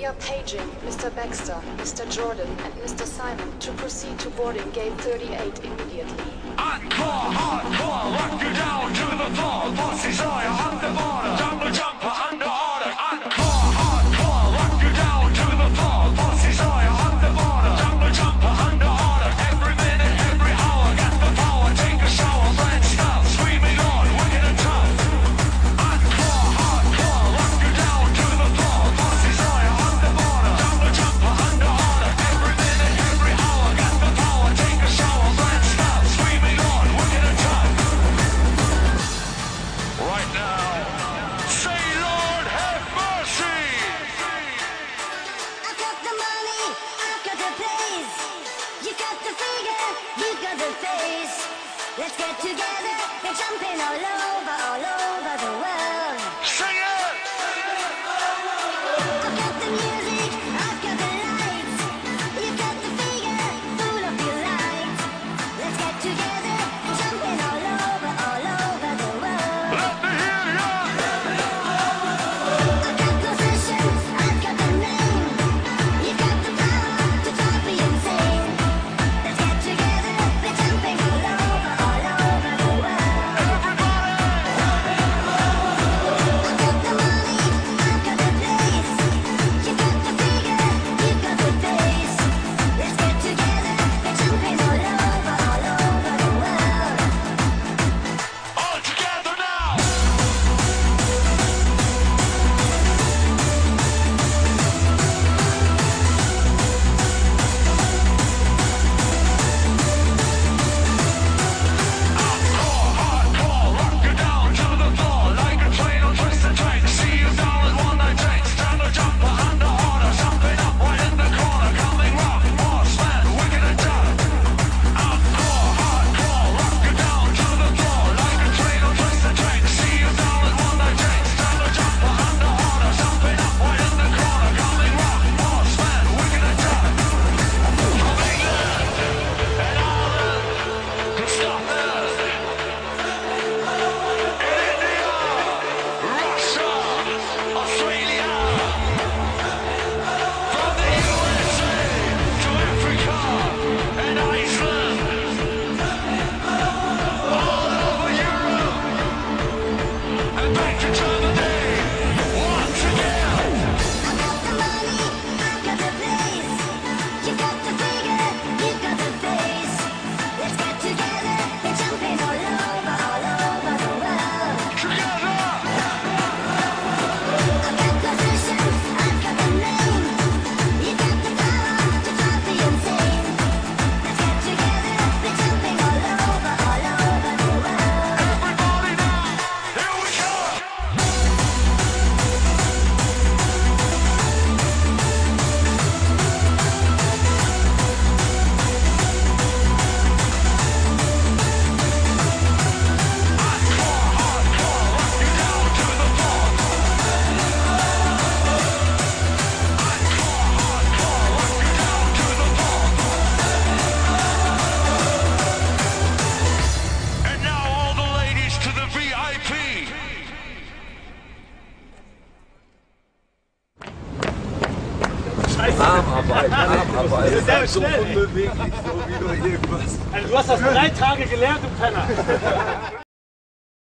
We are paging Mr. Baxxter, Mr. Jordan, and Mr. Simon to proceed to boarding gate 38 immediately. Encore, You got the figure, you got the face. Let's get together, we're jumping all over, all over. Arbeit, Arbeit. Das ist ja so unbeweglich, so wie nur irgendwas. Also du hast das drei Tage gelernt, du Penner.